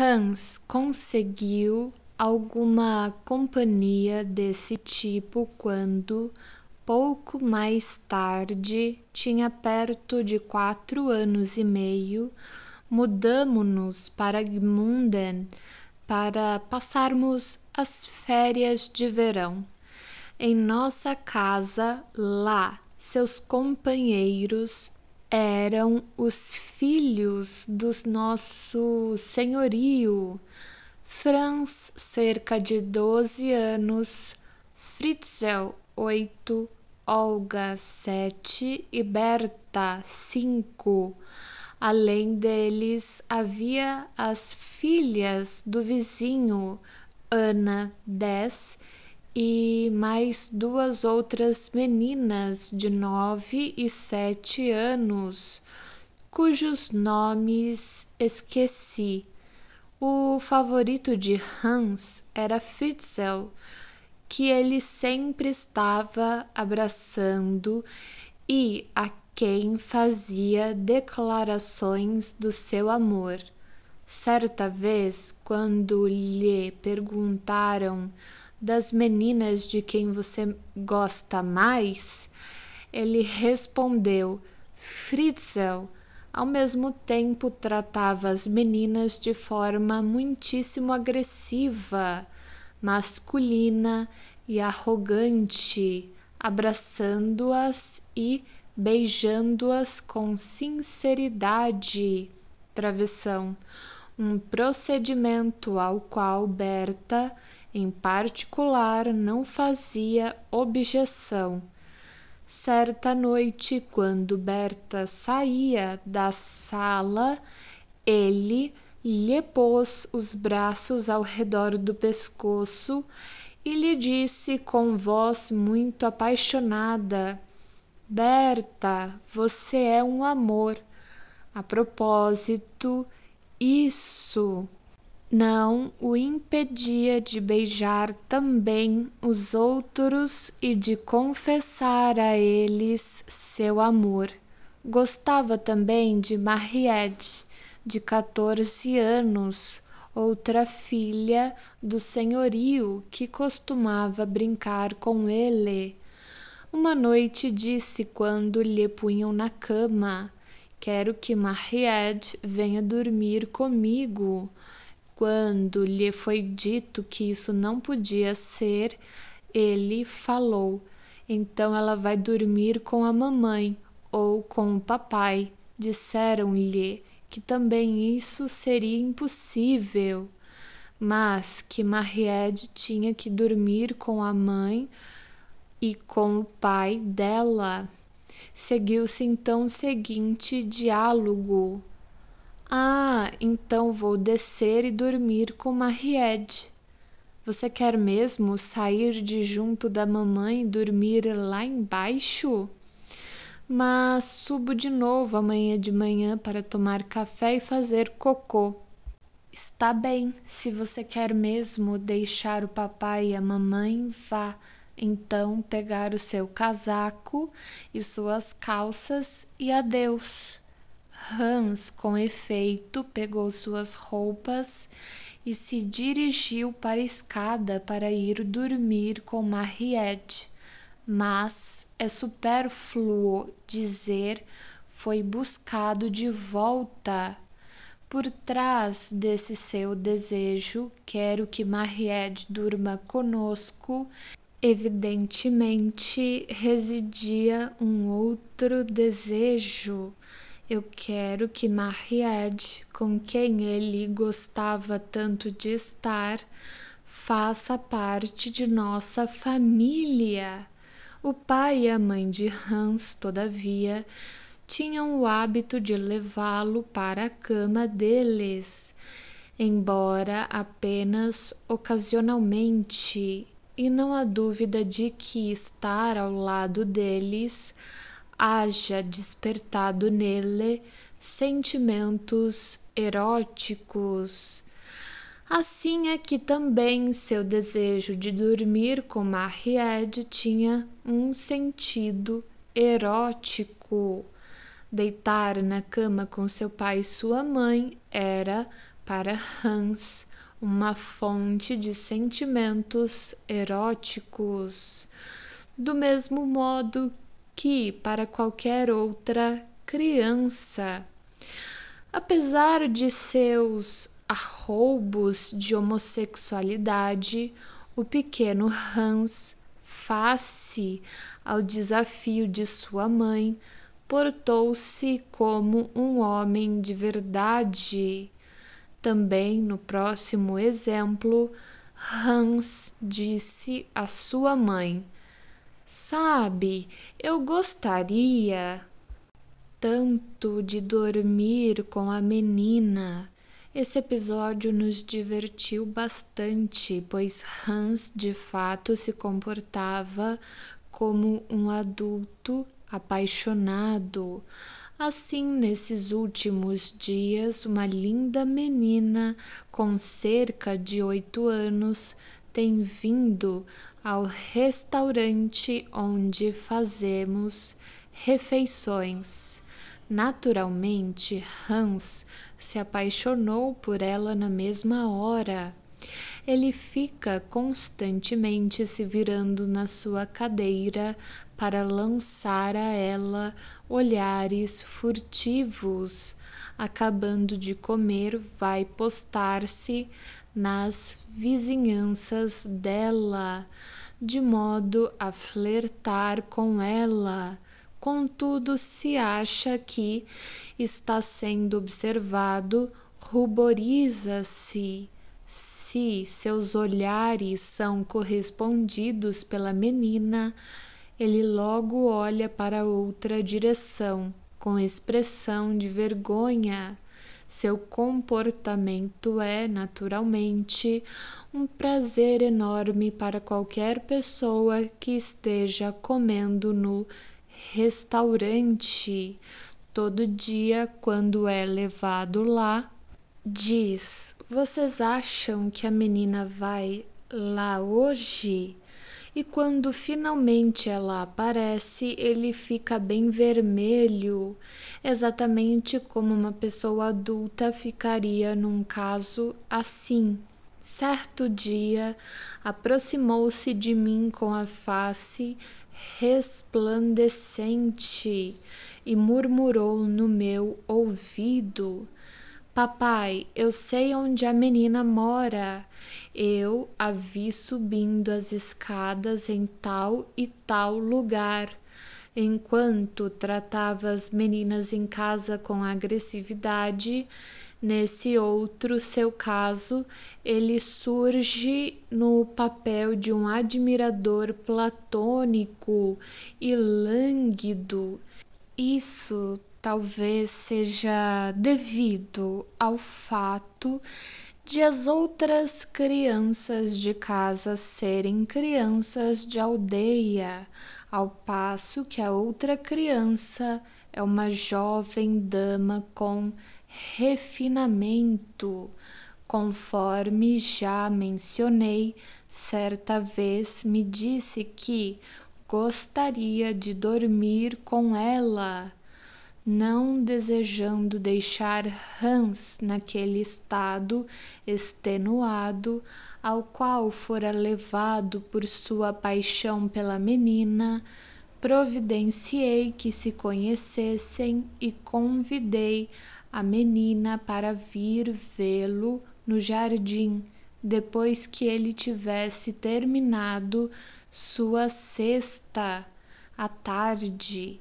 Hans conseguiu alguma companhia desse tipo quando, pouco mais tarde, tinha perto de quatro anos e meio, mudamo-nos para Gmunden para passarmos as férias de verão. Em nossa casa, lá, seus companheiros eram os filhos do nosso senhorio, Franz, cerca de doze anos, Fritzel, oito, Olga, sete e Berta, cinco. Além deles, havia as filhas do vizinho, Ana, dez, e mais duas outras meninas de nove e sete anos, cujos nomes esqueci. O favorito de Hans era Fritzel, que ele sempre estava abraçando e a quem fazia declarações do seu amor. Certa vez, quando lhe perguntaram das meninas de quem você gosta mais, ele respondeu: Fritzel. Ao mesmo tempo, tratava as meninas de forma muitíssimo agressiva, masculina e arrogante, abraçando-as e beijando-as com sinceridade. Travessão, um procedimento ao qual Berta em particular, não fazia objeção. Certa noite, quando Berta saía da sala, ele lhe pôs os braços ao redor do pescoço e lhe disse com voz muito apaixonada: Berta, você é um amor. A propósito, isso não o impedia de beijar também os outros e de confessar a eles seu amor. Gostava também de Mariette, de 14 anos, outra filha do senhorio que costumava brincar com ele. Uma noite disse quando lhe punham na cama: Quero que Mariette venha dormir comigo. Quando lhe foi dito que isso não podia ser, ele falou: Então ela vai dormir com a mamãe ou com o papai. Disseram-lhe que também isso seria impossível, mas que Mariette tinha que dormir com a mãe e com o pai dela. Seguiu-se então o seguinte diálogo ah, então vou descer e dormir com Mariette. Você quer mesmo sair de junto da mamãe e dormir lá embaixo? Mas subo de novo amanhã de manhã para tomar café e fazer cocô. Está bem, se você quer mesmo deixar o papai e a mamãe, vá então pegar o seu casaco e suas calças e adeus. Hans, com efeito, pegou suas roupas e se dirigiu para a escada para ir dormir com Mariette. Mas é supérfluo dizer foi buscado de volta. Por trás desse seu desejo, quero que Mariette durma conosco. Evidentemente residia um outro desejo eu quero que Mariette, com quem ele gostava tanto de estar, faça parte de nossa família. O pai e a mãe de Hans, todavia, tinham o hábito de levá-lo para a cama deles, embora apenas ocasionalmente, e não há dúvida de que estar ao lado deles haja despertado nele sentimentos eróticos. Assim é que também seu desejo de dormir com Mariette tinha um sentido erótico. Deitar na cama com seu pai e sua mãe era, para Hans uma fonte de sentimentos eróticos, do mesmo modo que para qualquer outra criança. Apesar de seus arroubos de homossexualidade, o pequeno Hans, face ao desafio de sua mãe, portou-se como um homem de verdade. Também no próximo exemplo, Hans disse à sua mãe: Sabe, eu gostaria tanto de dormir com a menina. Esse episódio nos divertiu bastante, pois Hans de fato se comportava como um adulto apaixonado. Assim, nesses últimos dias, uma linda menina com cerca de oito anos tem vindo ao restaurante onde fazemos refeições. Naturalmente, Hans se apaixonou por ela na mesma hora. Ele fica constantemente se virando na sua cadeira para lançar a ela olhares furtivos. Acabando de comer, vai postar-se nas vizinhanças dela, de modo a flertar com ela. Contudo, se acha que está sendo observado, ruboriza-se se seus olhares são correspondidos pela menina, ele logo olha para outra direção, com expressão de vergonha. Seu comportamento é, naturalmente, um prazer enorme para qualquer pessoa que esteja comendo no restaurante todo dia quando é levado lá diz: Vocês acham que a menina vai lá hoje? E quando finalmente ela aparece, ele fica bem vermelho, exatamente como uma pessoa adulta ficaria num caso assim. Certo dia, aproximou-se de mim com a face resplandecente e murmurou no meu ouvido: Papai, eu sei onde a menina mora. Eu a vi subindo as escadas em tal e tal lugar. Enquanto tratava as meninas em casa com agressividade, nesse outro seu caso, ele surge no papel de um admirador platônico e lânguido. Isso talvez seja devido ao fato de as outras crianças de casa serem crianças de aldeia, ao passo que a outra criança é uma jovem dama com refinamento. Conforme já mencionei, certa vez me disse que gostaria de dormir com ela não desejando deixar Hans naquele estado extenuado ao qual fora levado por sua paixão pela menina, providenciei que se conhecessem e convidei a menina para vir vê-lo no jardim depois que ele tivesse terminado sua cesta à tarde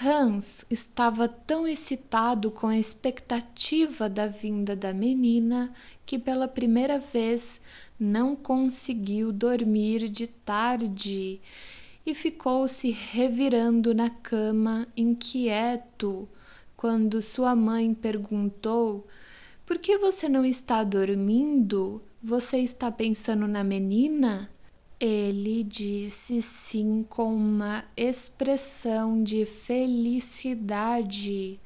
Hans estava tão excitado com a expectativa da vinda da menina que pela primeira vez não conseguiu dormir de tarde e ficou se revirando na cama inquieto quando sua mãe perguntou por que você não está dormindo? Você está pensando na menina? Ele disse sim com uma expressão de felicidade.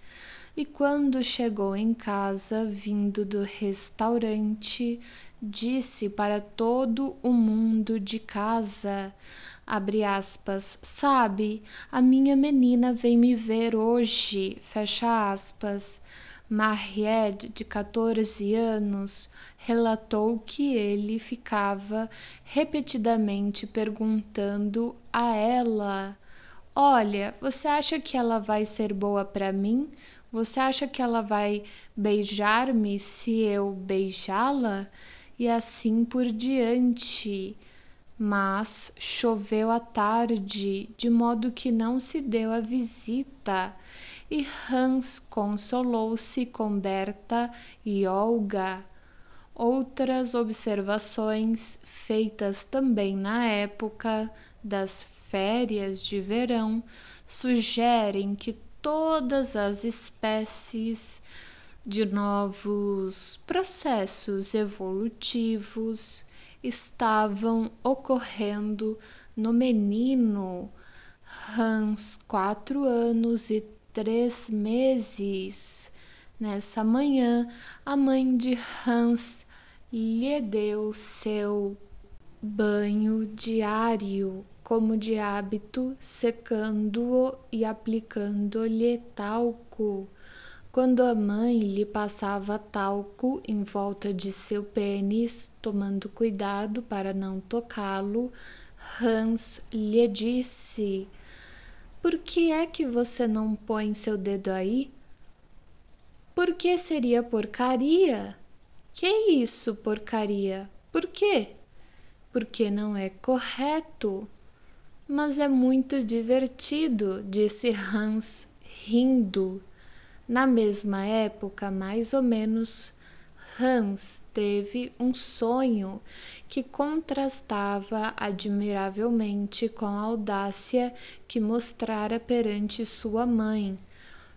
E quando chegou em casa, vindo do restaurante, disse para todo o mundo de casa, abre aspas, sabe, a minha menina vem me ver hoje, fecha aspas, Mariette, de 14 anos, relatou que ele ficava repetidamente perguntando a ela: Olha, você acha que ela vai ser boa para mim? Você acha que ela vai beijar-me se eu beijá-la? E assim por diante. Mas choveu à tarde, de modo que não se deu a visita e Hans consolou-se com Berta e Olga. Outras observações feitas também na época das férias de verão sugerem que todas as espécies de novos processos evolutivos estavam ocorrendo no menino Hans, quatro anos e três meses. Nessa manhã, a mãe de Hans lhe deu seu banho diário, como de hábito, secando-o e aplicando-lhe talco. Quando a mãe lhe passava talco em volta de seu pênis, tomando cuidado para não tocá-lo, Hans lhe disse: por que é que você não põe seu dedo aí? Por que seria porcaria? Que isso, porcaria? Por quê? Porque não é correto. Mas é muito divertido, disse Hans, rindo. Na mesma época, mais ou menos, Hans teve um sonho que contrastava admiravelmente com a audácia que mostrara perante sua mãe.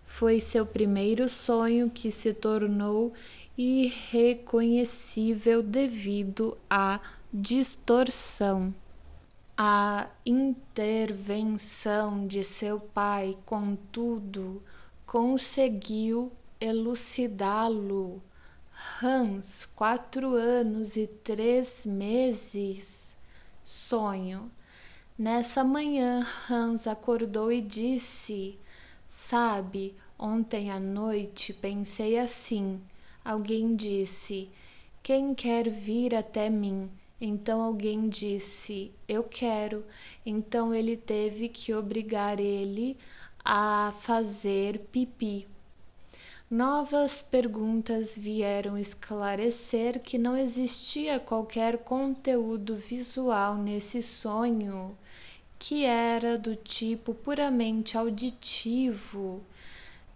Foi seu primeiro sonho que se tornou irreconhecível devido à distorção. A intervenção de seu pai, contudo, conseguiu elucidá-lo Hans, quatro anos e três meses. Sonho. Nessa manhã, Hans acordou e disse: Sabe, ontem à noite pensei assim. Alguém disse: Quem quer vir até mim? Então alguém disse: Eu quero. Então ele teve que obrigar ele a fazer pipi. Novas perguntas vieram esclarecer que não existia qualquer conteúdo visual nesse sonho, que era do tipo puramente auditivo.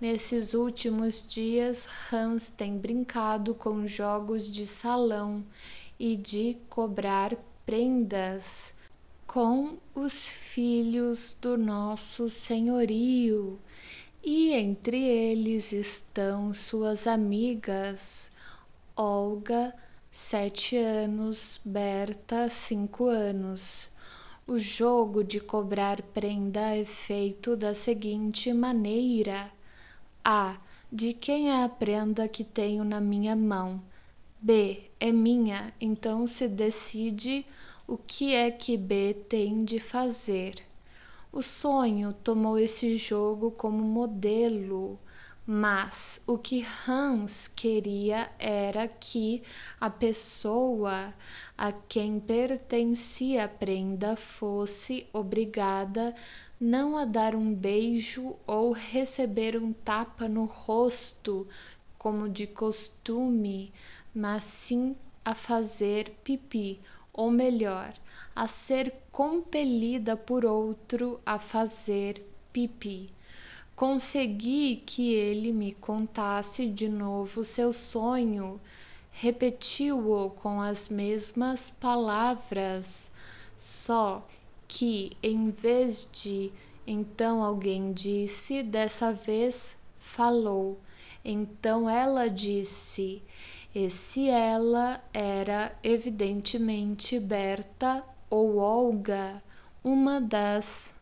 Nesses últimos dias, Hans tem brincado com jogos de salão e de cobrar prendas com os filhos do nosso senhorio e entre eles estão suas amigas Olga, sete anos, Berta, cinco anos. O jogo de cobrar prenda é feito da seguinte maneira: A. De quem é a prenda que tenho na minha mão? B. É minha, então se decide o que é que B tem de fazer. O sonho tomou esse jogo como modelo, mas o que Hans queria era que a pessoa a quem pertencia a prenda fosse obrigada não a dar um beijo ou receber um tapa no rosto, como de costume, mas sim a fazer pipi, ou melhor, a ser compelida por outro a fazer pipi. Consegui que ele me contasse de novo seu sonho, repetiu-o com as mesmas palavras, só que em vez de então alguém disse, dessa vez falou. Então ela disse: esse ela era evidentemente Berta ou Olga, uma das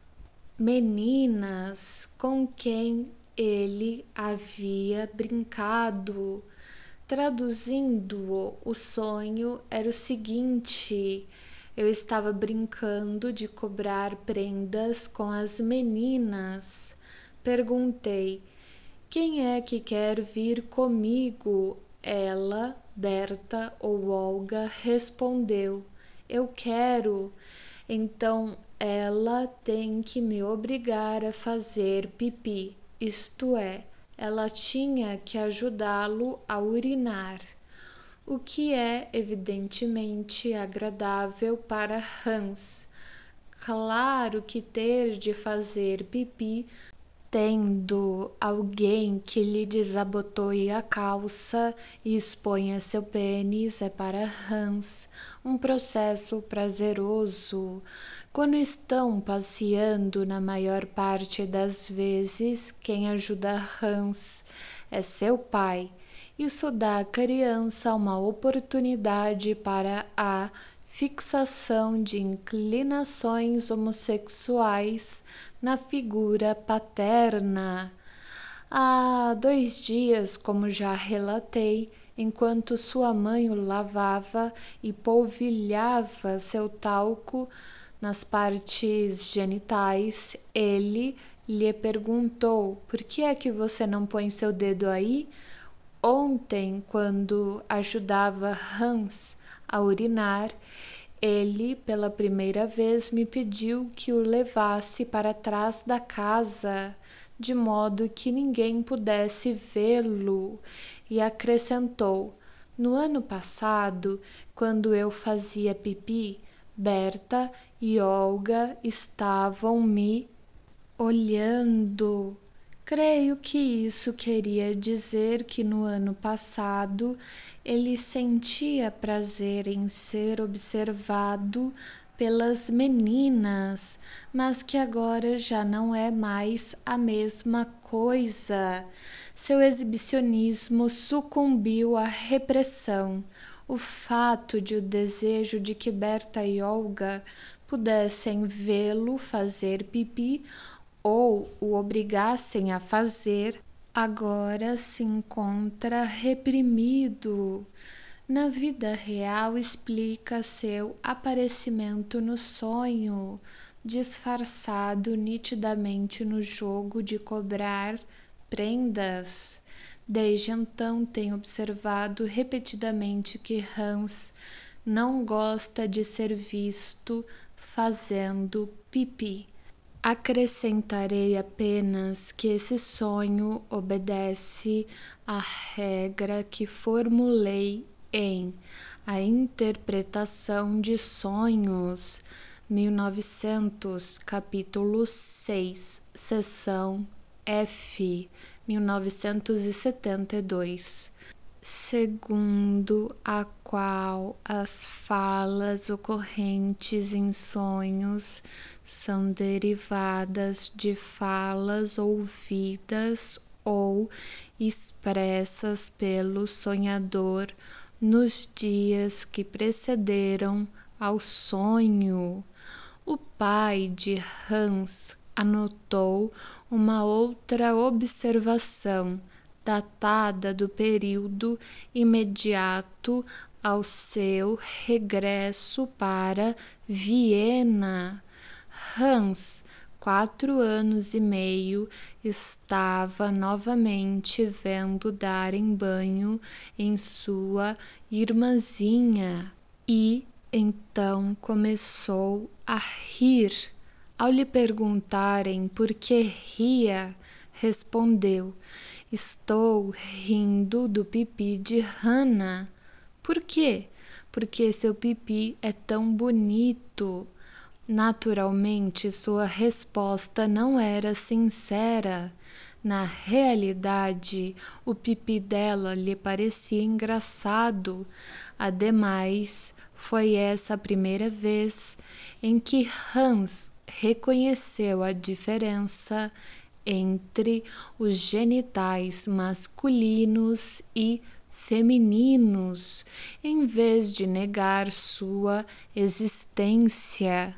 meninas com quem ele havia brincado. Traduzindo-o, o sonho era o seguinte: eu estava brincando de cobrar prendas com as meninas. Perguntei: Quem é que quer vir comigo? Ela, Berta ou Olga respondeu: Eu quero. Então ela tem que me obrigar a fazer pipi, isto é, ela tinha que ajudá-lo a urinar, o que é evidentemente agradável para Hans. Claro que ter de fazer pipi tendo alguém que lhe desabotoe a calça e exponha seu pênis é para Hans um processo prazeroso. Quando estão passeando, na maior parte das vezes, quem ajuda Hans é seu pai. Isso dá à criança uma oportunidade para a fixação de inclinações homossexuais na figura paterna. Há dois dias, como já relatei, enquanto sua mãe o lavava e polvilhava seu talco nas partes genitais, ele lhe perguntou: Por que é que você não põe seu dedo aí? Ontem, quando ajudava Hans a urinar, ele pela primeira vez me pediu que o levasse para trás da casa, de modo que ninguém pudesse vê-lo, e acrescentou: No ano passado, quando eu fazia pipi, Berta e Olga estavam me olhando. Creio que isso queria dizer que no ano passado ele sentia prazer em ser observado pelas meninas, mas que agora já não é mais a mesma coisa. Seu exibicionismo sucumbiu à repressão. O fato de o desejo de que Berta e Olga pudessem vê-lo fazer pipi ou o obrigassem a fazer, agora se encontra reprimido. Na vida real, explica seu aparecimento no sonho, disfarçado nitidamente no jogo de cobrar prendas. Desde então, tenho observado repetidamente que Hans não gosta de ser visto fazendo pipi. Acrescentarei apenas que esse sonho obedece à regra que formulei em A Interpretação de Sonhos, 1900, capítulo 6, seção F, 1972 segundo a qual as falas ocorrentes em sonhos são derivadas de falas ouvidas ou expressas pelo sonhador nos dias que precederam ao sonho. O pai de Hans anotou uma outra observação datada do período imediato ao seu regresso para Viena. Hans, quatro anos e meio, estava novamente vendo darem banho em sua irmãzinha e então começou a rir. Ao lhe perguntarem por que ria, respondeu: Estou rindo do pipi de Hannah. Por quê? Porque seu pipi é tão bonito. Naturalmente, sua resposta não era sincera. Na realidade, o pipi dela lhe parecia engraçado. Ademais, foi essa a primeira vez em que Hans reconheceu a diferença entre os genitais masculinos e femininos, em vez de negar sua existência.